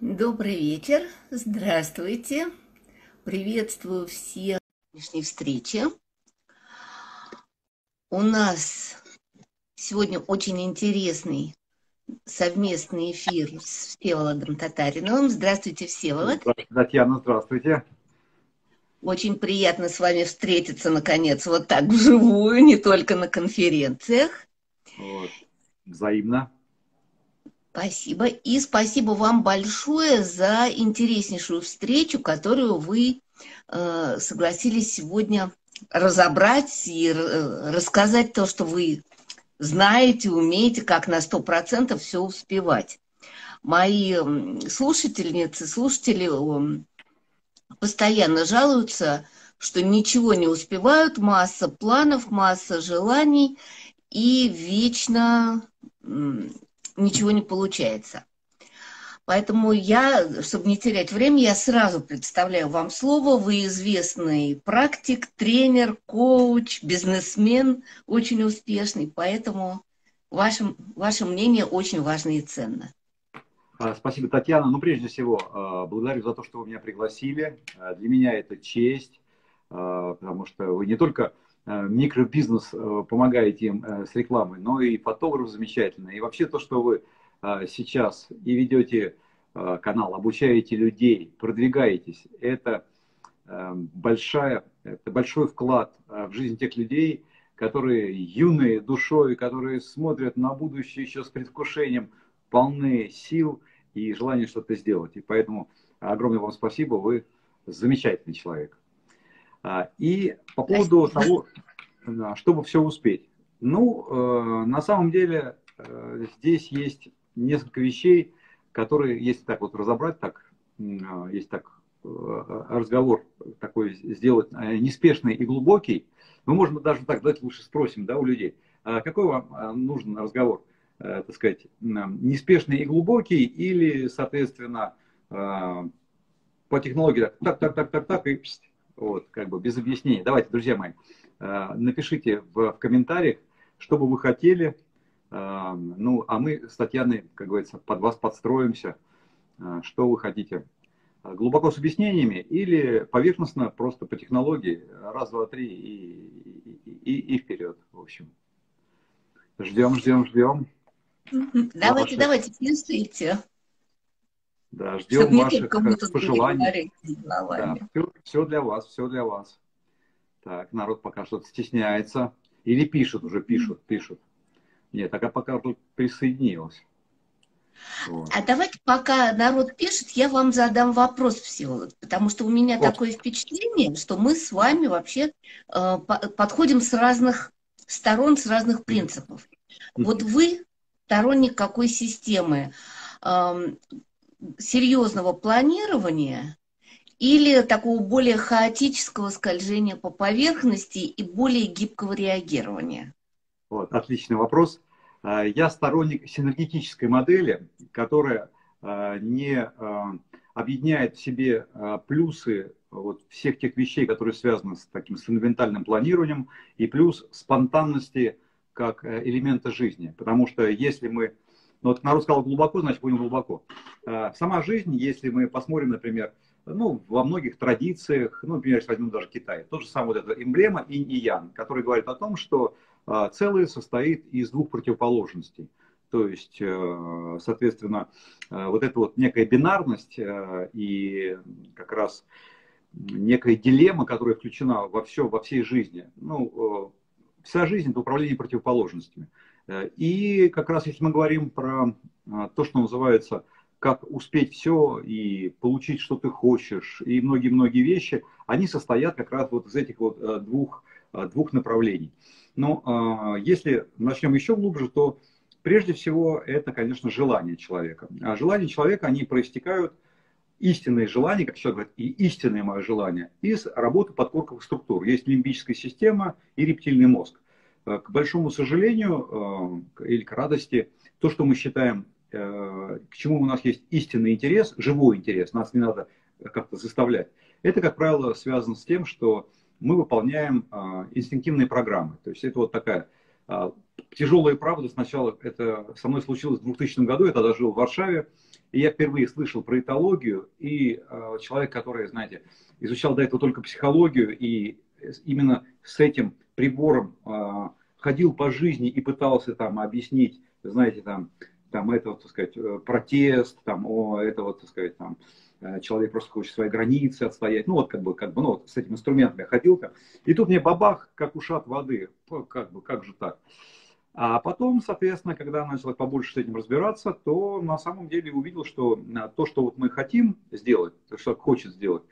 Добрый вечер, здравствуйте. Приветствую всех сегодняшней встрече. У нас сегодня очень интересный совместный эфир с Всеволодом Татариновым. Здравствуйте, Всеволод. Здравствуйте, Татьяна, здравствуйте. Очень приятно с вами встретиться, наконец, вот так вживую, не только на конференциях. Вот. Взаимно. Спасибо. И спасибо вам большое за интереснейшую встречу, которую вы э, согласились сегодня разобрать и э, рассказать то, что вы знаете, умеете, как на сто процентов все успевать. Мои слушательницы, слушатели постоянно жалуются, что ничего не успевают, масса планов, масса желаний, и вечно ничего не получается. Поэтому я, чтобы не терять время, я сразу представляю вам слово. Вы известный практик, тренер, коуч, бизнесмен, очень успешный. Поэтому ваше, ваше мнение очень важно и ценно. А, спасибо, Татьяна. Ну, прежде всего, а, благодарю за то, что вы меня пригласили. А, для меня это честь, потому что вы не только микробизнес помогаете им с рекламой, но и фотограф замечательный. И вообще то, что вы сейчас и ведете канал, обучаете людей, продвигаетесь, это большая, это большой вклад в жизнь тех людей, которые юные душой, которые смотрят на будущее еще с предвкушением, полны сил и желания что-то сделать. И поэтому огромное вам спасибо, вы замечательный человек. И по поводу того, чтобы все успеть. Ну, э, на самом деле э, здесь есть несколько вещей, которые, если так вот разобрать, так, а, если так э, разговор такой сделать неспешный и глубокий, мы можем даже так, давайте лучше спросим да, у людей, а какой вам а, нужен разговор, так сказать, неспешный и глубокий или, соответственно, по технологии так, так, так, так, так, и вот, как бы без объяснений. Давайте, друзья мои, напишите в, в комментариях, что бы вы хотели, ну, а мы с Татьяной, как говорится, под вас подстроимся. А, что вы хотите? Глубоко с объяснениями или поверхностно, просто по технологии, раз, два, три и, и, и вперед, в общем. Ждем, ждем, ждем. Давайте, давайте, пишите. Да, ждем ваших пожеланий. Да, все, все для вас, все для вас. Так, народ пока что-то стесняется. Или пишут уже, пишут, пишут. Нет, так я пока тут присоединилась. Вот. А давайте, пока народ пишет, я вам задам вопрос, Всеволод, потому что у меня вот. такое впечатление, что мы с вами вообще э, подходим с разных сторон, с разных принципов. Вот вы сторонник какой системы? Э, серьезного планирования или такого более хаотического скольжения по поверхности и более гибкого реагирования? Вот, отличный вопрос. А, я сторонник синергетической модели, которая а, не а, объединяет в себе плюсы вот всех тех вещей, которые связаны с таким синвентальным планированием, и плюс спонтанности как э, элемента жизни. Потому что если мы, ну вот народ сказал глубоко, значит будем глубоко. Сама жизнь, если мы посмотрим, например, ну, во многих традициях, ну, например, если возьмем даже Китай, тот же самый вот эта эмблема инь и ян, который говорит о том, что а целое состоит из двух противоположностей. То есть, э, соответственно, э, вот эта вот некая бинарность э, и как раз некая дилемма, которая включена во все, во всей жизни. Ну, вся жизнь – это управление противоположностями. И как раз если мы говорим про то, что называется как успеть все и получить, что ты хочешь, и многие-многие вещи, они состоят как раз вот из этих вот двух, двух направлений. Но а, если начнем еще глубже, то прежде всего это, конечно, желание человека. А желания человека, они проистекают, истинные желания, как человек говорит, и истинное мое желание, из работы подкорковых структур. Есть лимбическая система и рептильный мозг. А, к большому сожалению а, или к радости, то, что мы считаем, к чему у нас есть истинный интерес, живой интерес, нас не надо как-то заставлять, это, как правило, связано с тем, что мы выполняем инстинктивные программы. То есть это вот такая тяжелая правда. Сначала это со мной случилось в 2000 году, я тогда жил в Варшаве, И я впервые слышал про этологию, и э, человек, который, знаете, изучал до этого только психологию, и именно с этим прибором э, ходил по жизни и пытался там объяснить, знаете, там, там это, вот, так сказать, э, протест, там, о, это вот, так сказать, там, э, человек просто хочет свои границы отстоять, ну, вот, как бы, как бы, ну, вот, с этим инструментом я ходил там, и тут мне бабах, как ушат воды, как бы, как же так? А потом, соответственно, когда начал побольше с этим разбираться, то на самом деле увидел, что э, то, что вот мы хотим сделать, то, что хочет сделать,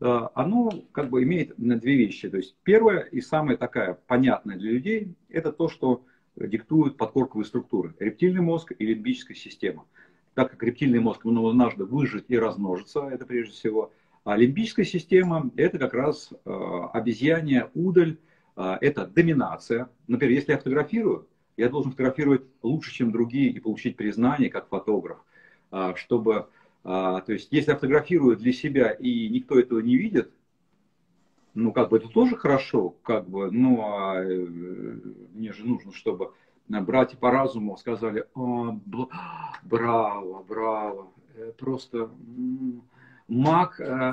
оно как бы имеет две вещи. То есть первое и самая такая понятная для людей, это то, что диктуют подкорковые структуры. Рептильный мозг и лимбическая система. Так как рептильный мозг ему нужно выжить и размножиться, это прежде всего. А лимбическая система – это как раз э, обезьянья, удаль, э, это доминация. Например, если я фотографирую, я должен фотографировать лучше, чем другие и получить признание как фотограф. Э, чтобы, э, то есть, если я фотографирую для себя и никто этого не видит, ну, как бы это тоже хорошо, как бы, ну, а э, мне же нужно, чтобы братья по разуму сказали, О, браво, браво, э, просто маг, э,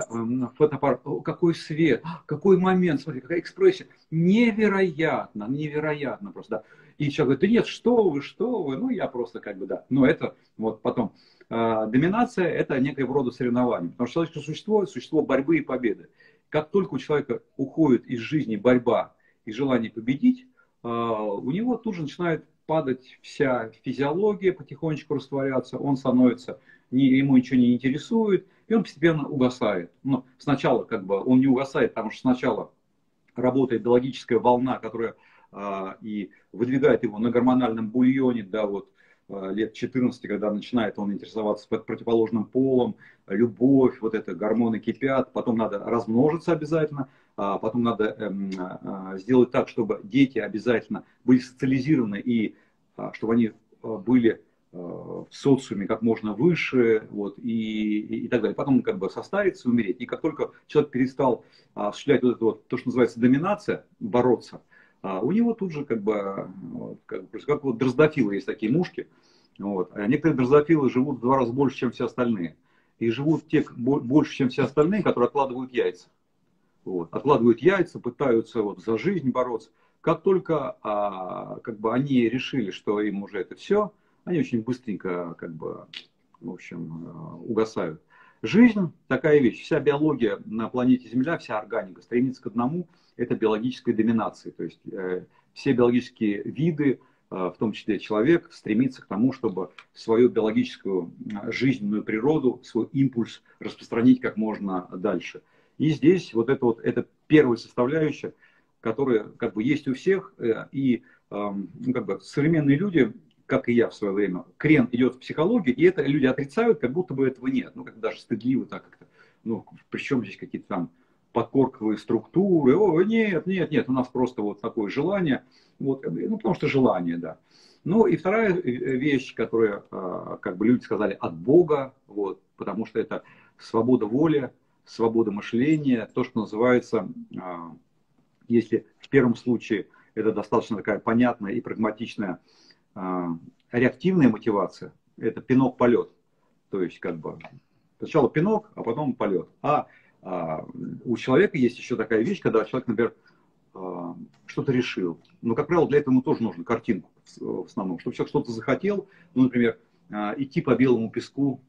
фотоаппарат, какой свет, какой момент, смотри, какая экспрессия, невероятно, невероятно просто, да. И человек говорит, да нет, что вы, что вы, ну я просто как бы, да, но это вот потом, доминация это некое рода соревнование, потому что человеческое существо, существо борьбы и победы. Как только у человека уходит из жизни борьба и желание победить, а, у него тут же начинает падать вся физиология, потихонечку растворяться, он становится, не, ему ничего не интересует, и он постепенно угасает. Но сначала как бы он не угасает, потому что сначала работает биологическая волна, которая а, и выдвигает его на гормональном бульоне, да, вот Э, лет 14, когда начинает он интересоваться противоположным полом, любовь, вот это гормоны кипят, потом надо размножиться обязательно, а потом надо эм, сделать так, чтобы дети обязательно были социализированы и а, чтобы они были в социуме как можно выше, вот, и, и, и так далее. Потом как бы состариться, умереть. И как только человек перестал осуществлять вот это вот, то, что называется доминация, бороться, а у него тут же как бы, вот, как, как вот дрозофилы есть такие мушки, вот. А некоторые дрозофилы живут в два раза больше, чем все остальные. И живут те больше, чем все остальные, которые откладывают яйца. Вот. Откладывают яйца, пытаются вот за жизнь бороться. Как только а, как бы они решили, что им уже это все, они очень быстренько как бы, в общем, а, угасают. Жизнь такая вещь. Вся биология на планете Земля, вся органика стремится к одному – это биологической доминации. То есть э, все биологические виды, э, в том числе человек, стремится к тому, чтобы свою биологическую э, жизненную природу, свой импульс распространить как можно дальше. И здесь вот это вот, это первая составляющая, которая как бы есть у всех, и эм, ну, как бы современные люди, как и я в свое время, крен идет в психологию, и это люди отрицают, как будто бы этого нет, ну как даже стыдливо так как-то, ну причем здесь какие-то там подкорковые структуры. О, нет, нет, нет, у нас просто вот такое желание. Вот, ну, потому что желание, да. Ну и вторая вещь, которую а, как бы люди сказали от Бога, вот, потому что это свобода воли, свобода мышления, то, что называется, а, если в первом случае это достаточно такая понятная и прагматичная а, реактивная мотивация, это пинок-полет. То есть как бы сначала пинок, а потом полет. А, у человека есть еще такая вещь, когда человек, например, а, что-то решил. Но, как правило, для этого ему тоже нужно картинку в основном. Чтобы человек что-то захотел, ну, например, а, идти по белому песку,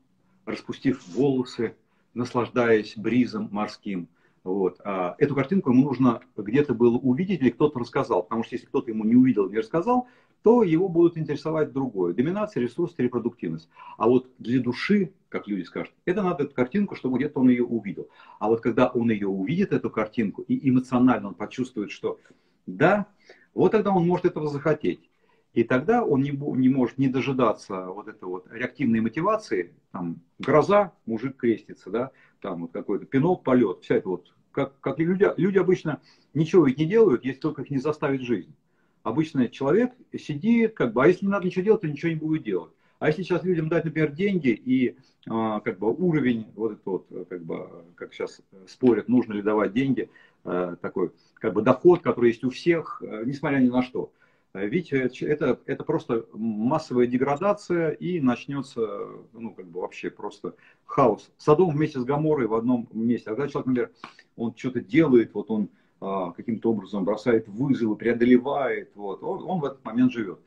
распустив волосы, наслаждаясь бризом морским. Вот. А эту картинку ему нужно где-то было увидеть или кто-то рассказал. Потому что если кто-то ему не увидел, не рассказал, то его будут интересовать другое. Доминация, ресурс, репродуктивность. А вот для души, как люди скажут, это надо эту картинку, чтобы где-то он ее увидел. А вот когда он ее увидит, эту картинку, и эмоционально он почувствует, что да, вот тогда он может этого захотеть. И тогда он не, не может не дожидаться вот этой вот реактивной мотивации, там, гроза, мужик крестится, да, там вот какой-то пинок, полет, вся это вот, как, как люди, люди обычно ничего ведь не делают, если только их не заставит жизнь обычный человек сидит, как бы, а если не надо ничего делать, то ничего не будет делать. А если сейчас людям дать, например, деньги и а, как бы уровень, вот этот вот, как бы, как сейчас спорят, нужно ли давать деньги, а, такой как бы доход, который есть у всех, а, несмотря ни на что, ведь это, это просто массовая деградация и начнется, ну, как бы вообще просто хаос. Садом вместе с Гаморой в одном месте. А когда человек, например, он что-то делает, вот он а, каким-то образом бросает вызовы, преодолевает, вот, он, он в этот момент живет.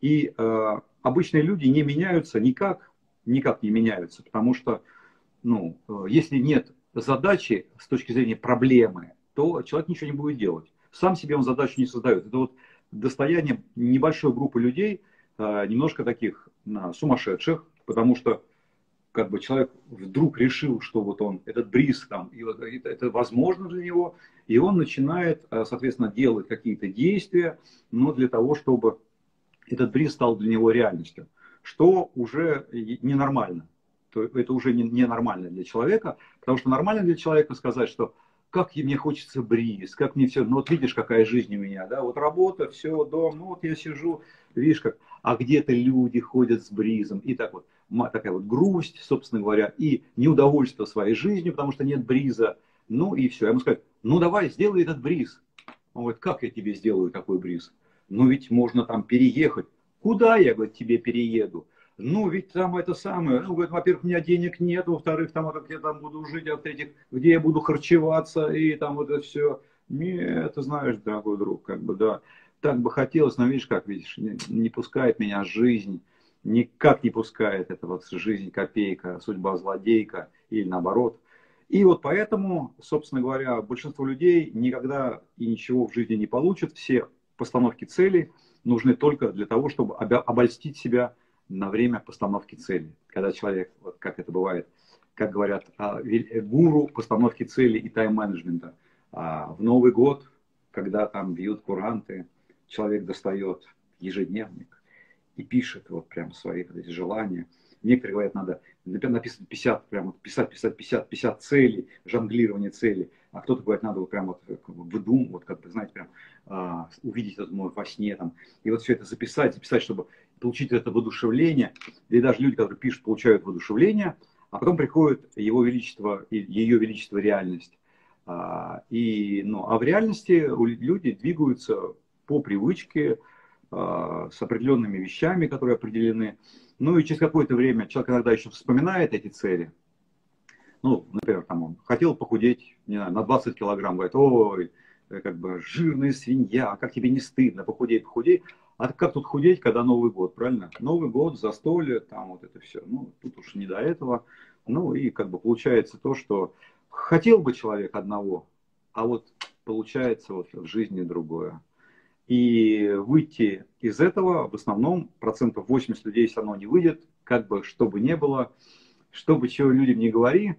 И а, обычные люди не меняются никак, никак не меняются, потому что, ну, если нет задачи с точки зрения проблемы, то человек ничего не будет делать. Сам себе он задачу не создает. Это вот достояние небольшой группы людей, а, немножко таких сумасшедших, потому что как бы человек вдруг решил, что вот он, этот бриз там, это, это возможно для него, и он начинает, а, соответственно, делать какие-то действия, но для того, чтобы этот бриз стал для него реальностью, что уже ненормально. Это уже ненормально для человека, потому что нормально для человека сказать, что как мне хочется бриз, как мне все, ну вот видишь, какая жизнь у меня, да, вот работа, все, дом, ну вот я сижу, видишь как, а где-то люди ходят с бризом, и так вот, такая вот грусть, собственно говоря, и неудовольствие своей жизнью, потому что нет бриза, ну и все, я ему сказать, ну давай, сделай этот бриз. Он говорит, как я тебе сделаю такой бриз? Ну ведь можно там переехать. Куда я, говорит, тебе перееду? Ну, ведь там это самое, ну, говорит, во-первых, у меня денег нет, во-вторых, там, где я там буду жить, а в-третьих, где я буду харчеваться, и там вот это все. Нет, ты знаешь, дорогой друг, как бы, да, так бы хотелось, но видишь, как, видишь, не, не пускает меня жизнь, никак не пускает эта вот жизнь копейка, судьба злодейка, или наоборот. И вот поэтому, собственно говоря, большинство людей никогда и ничего в жизни не получат, все постановки целей нужны только для того, чтобы обольстить себя на время постановки цели. Когда человек, вот как это бывает, как говорят, а, гуру постановки цели и тайм-менеджмента. А в Новый год, когда там бьют куранты, человек достает ежедневник и пишет вот прям свои вот эти желания. Некоторые говорят, надо написать 50, прям вот писать, писать 50, 50 целей, жонглирование целей. А кто-то говорит, надо вот прям вот выдумывать, вот как бы, знаете, прям а, увидеть это во сне там. И вот все это записать, записать, чтобы получить это воодушевление, или даже люди, которые пишут, получают воодушевление, а потом приходит его величество, ее величество реальность. А, и, ну, а в реальности люди двигаются по привычке, с определенными вещами, которые определены. Ну и через какое-то время человек иногда еще вспоминает эти цели. Ну, например, там он хотел похудеть, не знаю, на 20 килограмм, говорит, ой, как бы жирная свинья, как тебе не стыдно, похудей, похудей. А как тут худеть, когда Новый год, правильно? Новый год, застолье, там вот это все. Ну, тут уж не до этого. Ну, и как бы получается то, что хотел бы человек одного, а вот получается вот в жизни другое. И выйти из этого в основном процентов 80 людей все равно не выйдет, как бы что бы ни было, что бы чего людям не говори.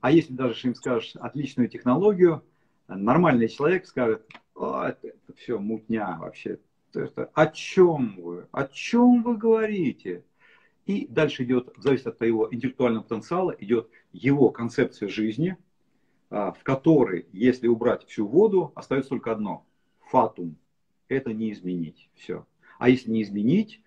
А если даже им скажешь отличную технологию, нормальный человек скажет, О, это, это все мутня вообще, это, о чем вы? О чем вы говорите? И дальше идет, зависит от твоего интеллектуального потенциала, идет его концепция жизни, а, в которой, если убрать всю воду, остается только одно – фатум. Это не изменить. Все. А если не изменить,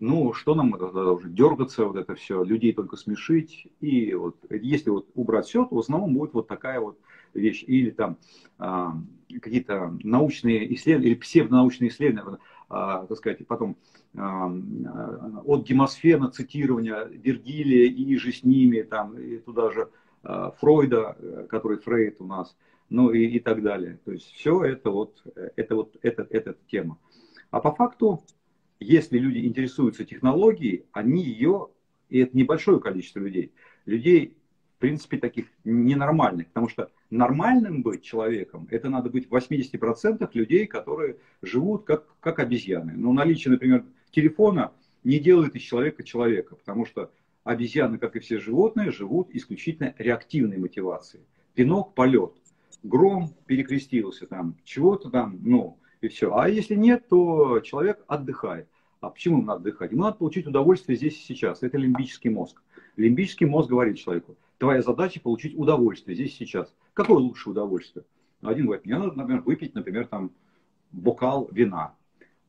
ну, что нам тогда уже дергаться, вот это все, людей только смешить. И вот, если вот убрать все, то в основном будет вот такая вот вещь. Или там а, какие-то научные исследования, или псевдонаучные исследования, а, так сказать, потом а, от Демосфена цитирования Вергилия и же с ними, там, и туда же а, Фройда, который Фрейд у нас, ну и, и так далее. То есть все это вот, это вот это, эта тема. А по факту, если люди интересуются технологией, они ее, и это небольшое количество людей, людей принципе, таких ненормальных. Потому что нормальным быть человеком, это надо быть в 80% людей, которые живут как, как обезьяны. Но наличие, например, телефона не делает из человека человека, потому что обезьяны, как и все животные, живут исключительно реактивной мотивацией. Пинок, полет, гром перекрестился, там, чего-то там, ну, и все. А если нет, то человек отдыхает. А почему ему надо отдыхать? Ему надо получить удовольствие здесь и сейчас. Это лимбический мозг. Лимбический мозг говорит человеку, твоя задача получить удовольствие здесь сейчас. Какое лучшее удовольствие? Один говорит, мне надо, например, выпить, например, там бокал вина.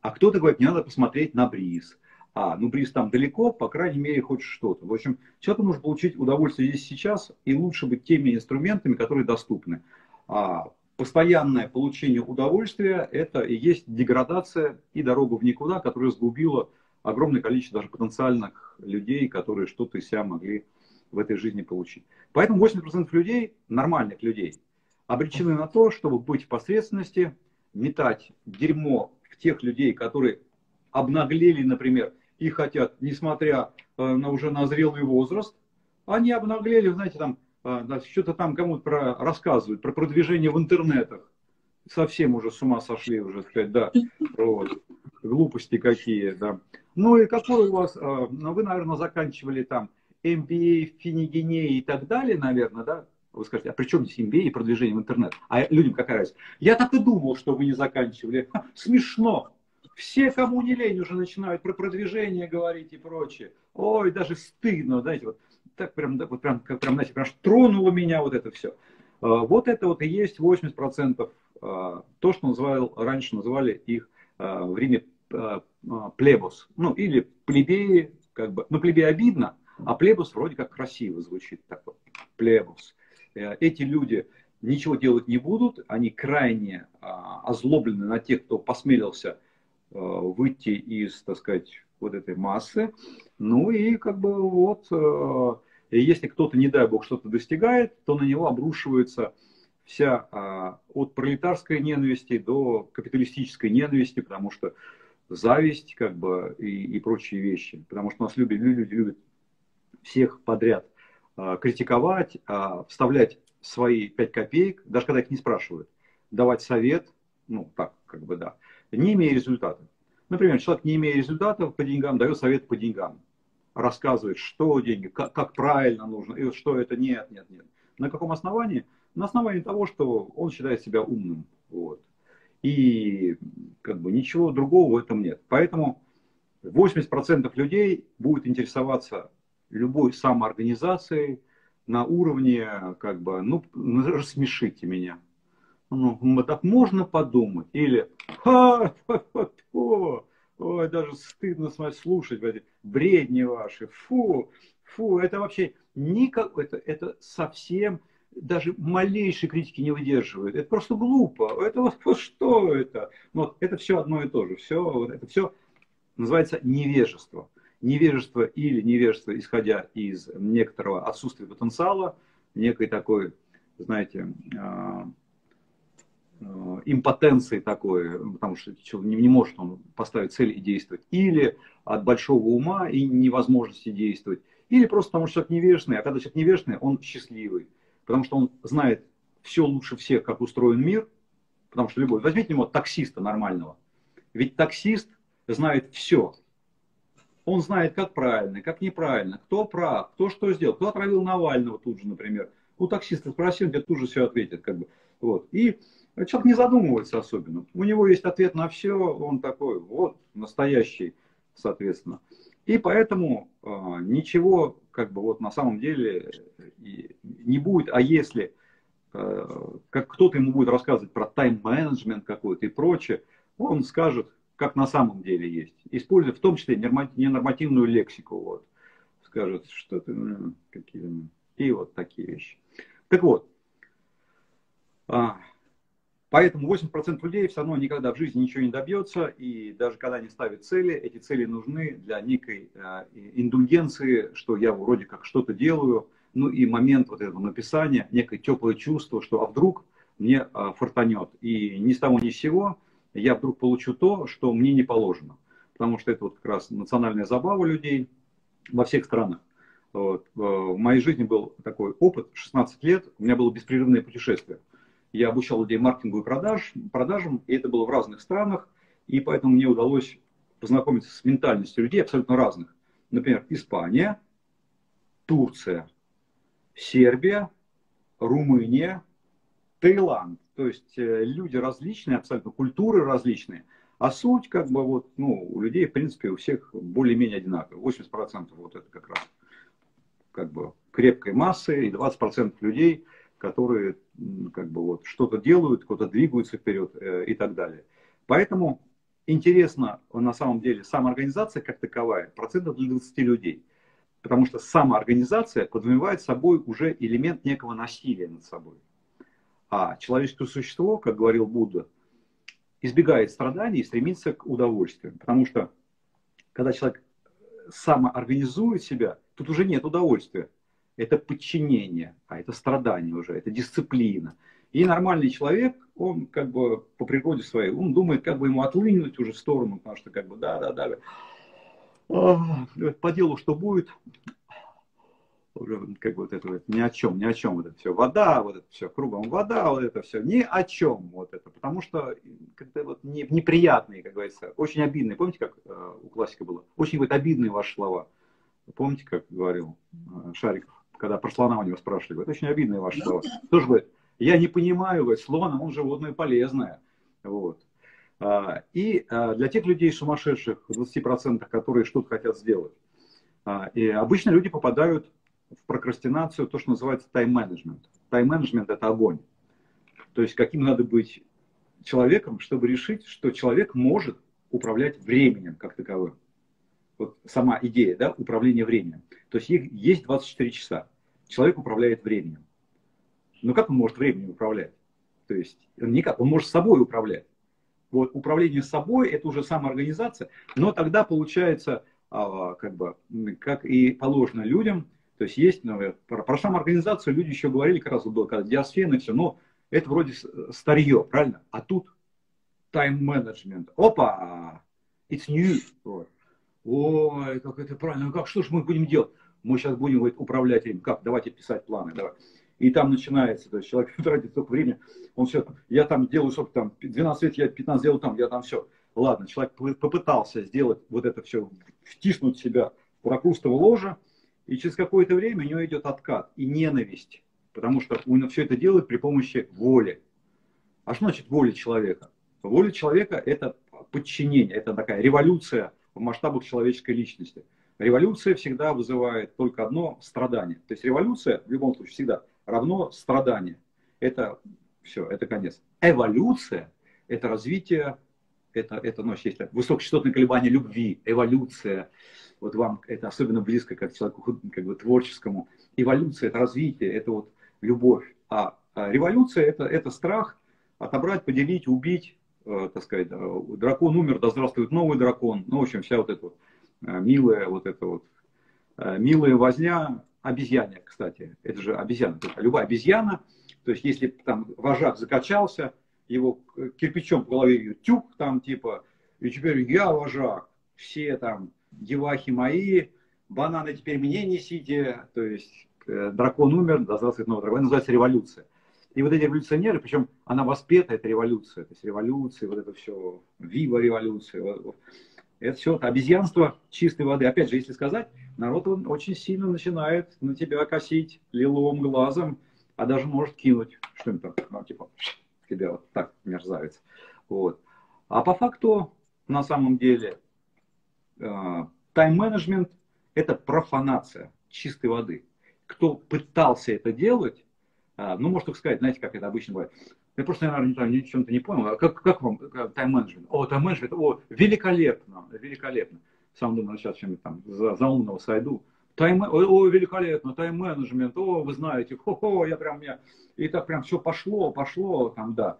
А кто-то говорит, мне надо посмотреть на бриз. А, ну бриз там далеко, по крайней мере, хоть что-то. В общем, человеку нужно получить удовольствие здесь сейчас, и лучше быть теми инструментами, которые доступны. А постоянное получение удовольствия – это и есть деградация и дорога в никуда, которая сгубила огромное количество даже потенциальных людей, которые что-то из себя могли в этой жизни получить. Поэтому 80% людей, нормальных людей, обречены на то, чтобы быть в посредственности, метать дерьмо в тех людей, которые обнаглели, например, и хотят, несмотря э, на уже назрелый возраст, они обнаглели, знаете, там, что-то там кому-то про, рассказывают, про продвижение в интернетах. Совсем уже с ума сошли, уже сказать, да, вот. глупости какие, да. Ну и какой у вас, э, ну вы, наверное, заканчивали там MBA, Финигине и так далее, наверное, да? Вы скажете, а при чем здесь MBA и продвижение в интернет? А людям какая разница? Я так и думал, что вы не заканчивали. Ха, смешно. Все, кому не лень, уже начинают про продвижение говорить и прочее. Ой, даже стыдно, знаете, вот так прям, вот прям, как прям, знаете, прям тронуло меня вот это все. А, вот это вот и есть 80% а, то, что называли, раньше называли их а, в Риме плебус, ну или плебеи, как бы, ну плебеи обидно, а плебус вроде как красиво звучит такой, плебус. Э, эти люди ничего делать не будут, они крайне озлоблены на тех, кто посмелился выйти из, так сказать, вот этой массы. Ну и как бы вот, э, если кто-то, не дай бог, что-то достигает, то на него обрушивается вся а, от пролетарской ненависти до капиталистической ненависти, потому что зависть как бы и, и прочие вещи. Потому что нас любят, люди любят всех подряд а, критиковать, а, вставлять свои пять копеек, даже когда их не спрашивают, давать совет, ну так, как бы да не имея результатов. Например, человек, не имея результатов по деньгам, дает совет по деньгам. Рассказывает, что деньги, как, как правильно нужно, и что это нет, нет, нет. На каком основании? На основании того, что он считает себя умным. Вот. И как бы ничего другого в этом нет. Поэтому 80% людей будет интересоваться любой самоорганизацией на уровне, как бы, ну, рассмешите меня ну, так можно подумать. Или, ха, ха, ха, фу, ой, даже стыдно слушать бредни ваши, фу, фу, это вообще никак, это, это совсем даже малейшей критики не выдерживает. Это просто глупо. Это вот, вот что это? Вот это все одно и то же. Все, это все называется невежество. Невежество или невежество, исходя из некоторого отсутствия потенциала, некой такой, знаете, а, импотенции такой, потому что человек не, может он поставить цель и действовать, или от большого ума и невозможности действовать, или просто потому что человек невежный, а когда человек невежный, он счастливый, потому что он знает все лучше всех, как устроен мир, потому что любой, возьмите ему таксиста нормального, ведь таксист знает все, он знает, как правильно, как неправильно, кто прав, кто что сделал, кто отравил Навального тут же, например. У таксиста спроси, он тебе тут же все ответит. Как бы. вот. И Человек не задумывается особенно. У него есть ответ на все, он такой, вот, настоящий, соответственно. И поэтому э, ничего, как бы вот на самом деле не будет. А если э, как кто-то ему будет рассказывать про тайм-менеджмент какой-то и прочее, он скажет, как на самом деле есть. Используя в том числе ненормативную лексику. Вот. Скажет, что ты, ну, какие и вот такие вещи. Так вот, а, Поэтому 80% людей все равно никогда в жизни ничего не добьется, и даже когда они ставят цели, эти цели нужны для некой э, индульгенции, что я вроде как что-то делаю, ну и момент вот этого написания, некое теплое чувство, что а вдруг мне э, фортанет, и ни с того ни с сего я вдруг получу то, что мне не положено. Потому что это вот как раз национальная забава людей во всех странах. Вот. Э, в моей жизни был такой опыт, 16 лет, у меня было беспрерывное путешествие – я обучал людей маркетингу и продаж, продажам, и это было в разных странах, и поэтому мне удалось познакомиться с ментальностью людей абсолютно разных. Например, Испания, Турция, Сербия, Румыния, Таиланд. То есть э, люди различные, абсолютно культуры различные. А суть, как бы, вот, ну, у людей, в принципе, у всех более-менее одинаково. 80% вот это как раз, как бы, крепкой массы, и 20% людей – которые как бы вот что-то делают, кто-то двигаются вперед э, и так далее. Поэтому интересно на самом деле самоорганизация как таковая процентов для 20 людей. Потому что самоорганизация подразумевает собой уже элемент некого насилия над собой. А человеческое существо, как говорил Будда, избегает страданий и стремится к удовольствию. Потому что, когда человек самоорганизует себя, тут уже нет удовольствия. Это подчинение, а это страдание уже, это дисциплина. И нормальный человек, он как бы по природе своей, он думает, как бы ему отлынуть уже в сторону, потому что как бы да, да, да, по делу что будет, уже как вот это вот, ни о чем, ни о чем вот это все, вода, вот это все, кругом вода, вот это все, ни о чем вот это, потому что как-то вот не, неприятные, как говорится, очень обидные, помните, как э, у классика было, очень вот обидные ваши слова, помните, как говорил э, Шариков, когда про слона у него спрашивали, говорит, очень обидные ваши слова, тоже говорит, я не понимаю, говорит, слон, он животное полезное, вот, а, и а, для тех людей сумасшедших, 20%, которые что-то хотят сделать, а, и обычно люди попадают в прокрастинацию то, что называется тайм-менеджмент. Тайм-менеджмент – это огонь. То есть каким надо быть человеком, чтобы решить, что человек может управлять временем как таковым. Вот сама идея, да, управления временем. То есть есть 24 часа. Человек управляет временем. Но как он может временем управлять? То есть никак, он может собой управлять. Вот управление собой – это уже самоорганизация, но тогда получается, а, как бы, как и положено людям, то есть есть, ну, про, про самоорганизацию люди еще говорили, как раз было, когда диасфен и все, но это вроде старье, правильно? А тут тайм-менеджмент. Опа! It's new. Вот. Ой, как это правильно. Ну как, что же мы будем делать? Мы сейчас будем говорит, управлять им. Как? Давайте писать планы. Давай. И там начинается, то есть человек тратит столько времени, он все, я там делаю сколько там, 12 лет, я 15 делал там, я там все. Ладно, человек попытался сделать вот это все, втиснуть себя в прокрустово ложе, и через какое-то время у него идет откат и ненависть, потому что он все это делает при помощи воли. А что значит воля человека? Воля человека – это подчинение, это такая революция в масштабах человеческой личности. Революция всегда вызывает только одно – страдание. То есть революция в любом случае всегда равно страдание. Это все, это конец. Эволюция – это развитие, это, это ну, есть высокочастотное колебание любви, эволюция – вот вам это особенно близко как человеку как бы творческому. Эволюция – это развитие, это вот любовь. А, а революция – это, это страх отобрать, поделить, убить, так сказать, дракон умер, да здравствует новый дракон. Ну, в общем, вся вот эта вот э, милая, вот эта вот э, милая возня, обезьяне, кстати, это же обезьяна, любая обезьяна, то есть если там вожак закачался, его кирпичом по голове тюк там типа, и теперь я вожак, все там девахи мои, бананы теперь мне несите, то есть э, дракон умер, да здравствует новый дракон, это называется революция. И вот эти революционеры, причем она воспета, это революция, то есть революция, вот это все, вива революция, это все это обезьянство чистой воды. Опять же, если сказать, народ он очень сильно начинает на тебя косить лиловым глазом, а даже может кинуть что-нибудь там, ну, типа, тебя вот так мерзавец. Вот. А по факту, на самом деле, Э, тайм-менеджмент – это профанация чистой воды. Кто пытался это делать, ну, может только сказать, знаете, как это обычно бывает. Я просто, наверное, не, чем-то не понял. А как, как вам э, тайм-менеджмент? О, тайм-менеджмент, о, великолепно, великолепно. Сам думаю, сейчас чем-нибудь там за, за умного сойду. Тайм, о, о, великолепно, тайм-менеджмент, о, вы знаете, хо-хо, я прям, я, и так прям все пошло, пошло, там, да.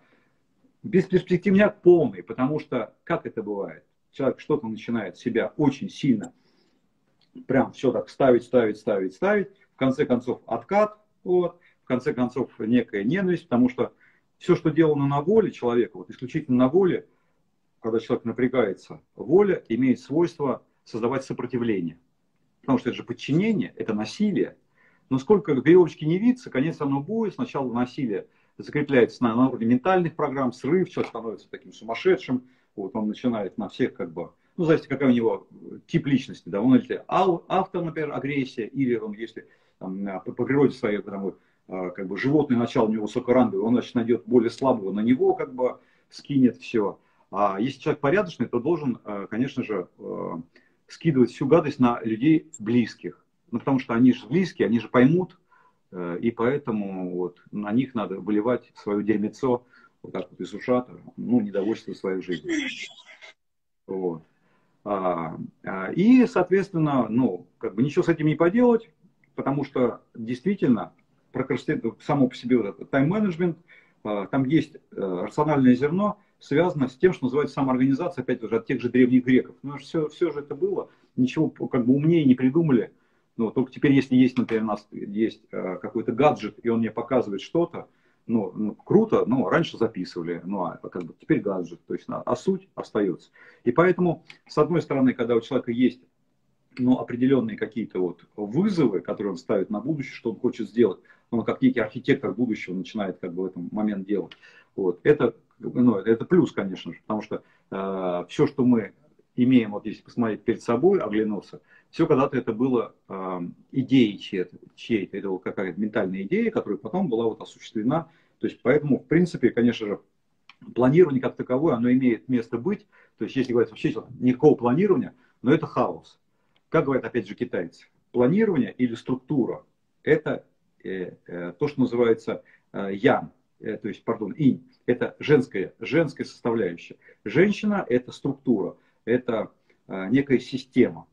Бесперспективняк полный, потому что, как это бывает? человек что-то начинает себя очень сильно, прям все так ставить, ставить, ставить, ставить, в конце концов откат, вот, в конце концов некая ненависть, потому что все, что делано на воле человека, вот исключительно на воле, когда человек напрягается, воля имеет свойство создавать сопротивление. Потому что это же подчинение, это насилие. Но сколько веревочки не виться, конец оно будет. Сначала насилие закрепляется на, на уровне ментальных программ, срыв, человек становится таким сумасшедшим, вот он начинает на всех как бы, ну, зависит, какой у него тип личности, да, он или автор, например, агрессия, или он, если там, по, по природе своей, потому, как бы животное начало у него высокоранговое, он, значит, найдет более слабого, на него как бы скинет все. А если человек порядочный, то должен, а, конечно же, а, скидывать всю гадость на людей близких. Ну, потому что они же близкие, они же поймут, и поэтому вот на них надо выливать свое дерьмецо, вот так вот из ушата, ну, недовольство своей жизнью. Вот. А, а, и, соответственно, ну, как бы ничего с этим не поделать, потому что действительно прокрастинация, само по себе вот этот тайм-менеджмент, там есть рациональное зерно, связано с тем, что называется самоорганизация, опять же, от тех же древних греков. Ну, все, все же это было, ничего как бы умнее не придумали. Ну, только теперь, если есть, например, у нас есть какой-то гаджет, и он мне показывает что-то, ну, ну, круто, но раньше записывали, ну, а как бы теперь гаджет, то есть, а суть остается. И поэтому, с одной стороны, когда у человека есть ну, определенные какие-то вот вызовы, которые он ставит на будущее, что он хочет сделать, он как некий архитектор будущего начинает как бы в этом момент делать. Вот. Это, ну, это плюс, конечно же, потому что э, все, что мы имеем, вот если посмотреть перед собой, оглянуться, все когда-то это было э, идеей чьей-то, чьей-то, это вот какая-то ментальная идея, которая потом была вот осуществлена. То есть поэтому, в принципе, конечно же, планирование как таковое, оно имеет место быть. То есть если говорить вообще никакого планирования, но это хаос. Как говорят опять же китайцы, планирование или структура – это то, что называется э, ян, э, то есть, пардон, инь. Это женская, женская составляющая. Женщина – это структура, это э, некая система.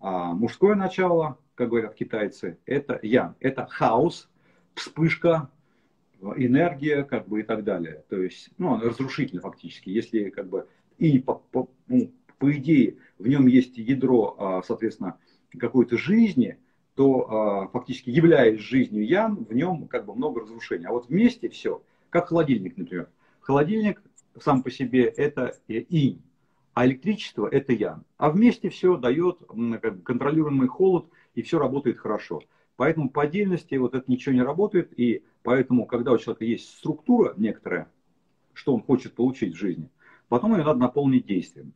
А мужское начало, как говорят китайцы, это ян, это хаос, вспышка, энергия, как бы и так далее. То есть, ну, разрушительно фактически. Если как бы и по, по, ну, по идее в нем есть ядро, а, соответственно, какой-то жизни, то а, фактически являясь жизнью Ян, в нем как бы много разрушений. А вот вместе все, как холодильник, например. Холодильник сам по себе это инь, а электричество это ян. А вместе все дает как бы, контролируемый холод, и все работает хорошо. Поэтому по отдельности вот это ничего не работает, и поэтому, когда у человека есть структура некоторая, что он хочет получить в жизни, потом ее надо наполнить действием.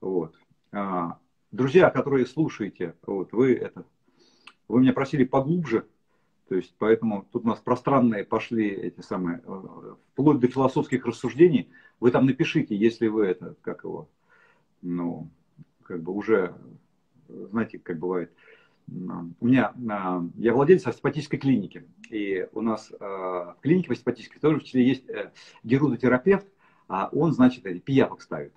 Вот. А, друзья, которые слушаете, вот, вы, это, вы меня просили поглубже, то есть поэтому тут у нас пространные пошли эти самые, э, вплоть до философских рассуждений. Вы там напишите, если вы это, как его, ну, как бы уже, знаете, как бывает, у меня, а, я владелец остеопатической клиники, и у нас а, в клинике остеопатической тоже в числе есть э, герудотерапевт, а он, значит, пиявок ставит.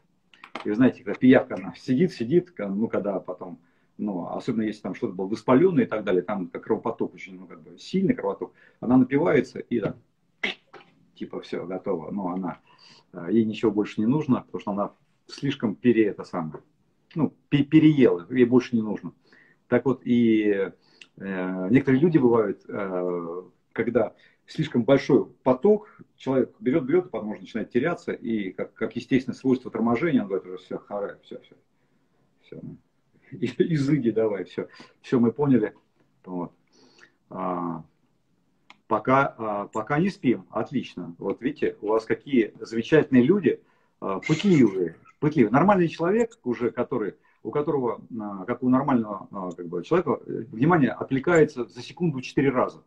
И вы знаете, когда пиявка, она сидит, сидит, ну, когда потом, ну, особенно если там что-то было воспаленное и так далее, там как кровопоток очень, ну, как бы сильный кровоток, она напивается и так, типа, все, готово. Но она, э, ей ничего больше не нужно, потому что она слишком пере, это самое, ну, переела, ей больше не нужно. Так вот и э, некоторые люди бывают, э, когда слишком большой поток, человек берет, берет, и потом может начинать теряться, и как, как естественное свойство торможения, он говорит, уже все, харе, все, все, все, изыди давай, все, все мы поняли. Вот. А, пока, а, пока не спим, отлично. Вот видите, у вас какие замечательные люди, а, пытливые, пытливые. Нормальный человек уже, который, у которого, а, как у нормального а, как бы, человека, внимание отвлекается за секунду четыре раза.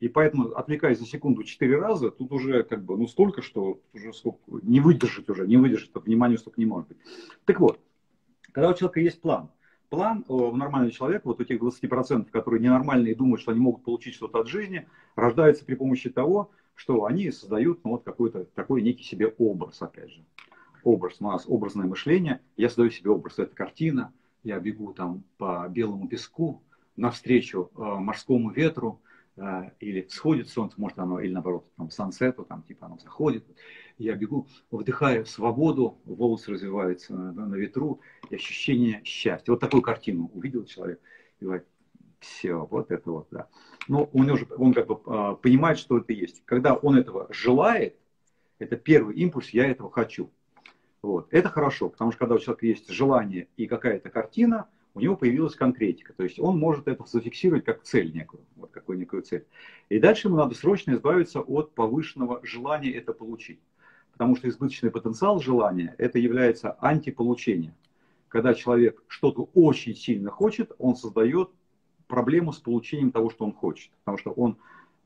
И поэтому, отвлекаясь за секунду четыре раза, тут уже как бы, ну, столько, что уже сколько, не выдержать уже, не выдержать, внимание столько не может быть. Так вот, когда у человека есть план, план у нормального человека, вот у тех 20%, которые ненормальные и думают, что они могут получить что-то от жизни, рождается при помощи того, что они создают ну, вот какой-то такой некий себе образ, опять же. Образ, у нас образное мышление, я создаю себе образ, это картина, я бегу там по белому песку, навстречу э, морскому ветру, Э, или всходит солнце, может оно, или наоборот, там, сансету, там, типа оно заходит. Я бегу, вдыхаю свободу, волосы развиваются на, на ветру, и ощущение счастья. Вот такую картину увидел человек, и говорит, все, вот это вот, да. Но он уже, он как бы а, понимает, что это есть. Когда он этого желает, это первый импульс, я этого хочу. Вот. Это хорошо, потому что когда у человека есть желание и какая-то картина, у него появилась конкретика. То есть он может это зафиксировать как цель некую, вот какую некую цель. И дальше ему надо срочно избавиться от повышенного желания это получить. Потому что избыточный потенциал желания это является антиполучением. Когда человек что-то очень сильно хочет, он создает проблему с получением того, что он хочет. Потому что он